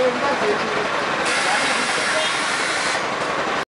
が11